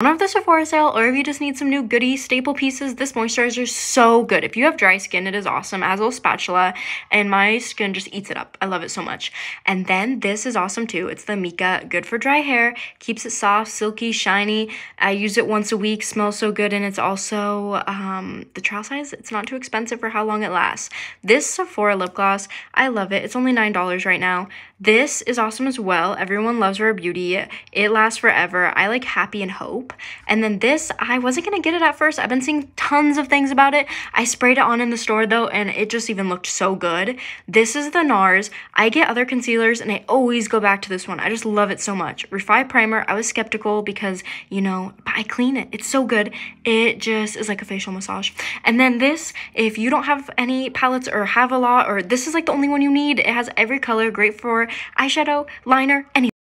one of the Sephora sale or if you just need some new goody staple pieces, this moisturizer is so good. If you have dry skin, it is awesome. As a spatula and my skin just eats it up. I love it so much. And then this is awesome too. It's the Mika Good for Dry Hair. Keeps it soft, silky, shiny. I use it once a week. Smells so good and it's also um, the trial size. It's not too expensive for how long it lasts. This Sephora lip gloss, I love it. It's only $9 right now. This is awesome as well. Everyone loves Rare Beauty. It lasts forever. I like Happy and Hope. And then this, I wasn't going to get it at first. I've been seeing tons of things about it. I sprayed it on in the store though, and it just even looked so good. This is the NARS. I get other concealers, and I always go back to this one. I just love it so much. Refi Primer, I was skeptical because, you know, but I clean it. It's so good. It just is like a facial massage. And then this, if you don't have any palettes or have a lot, or this is like the only one you need, it has every color, great for eyeshadow, liner, anything.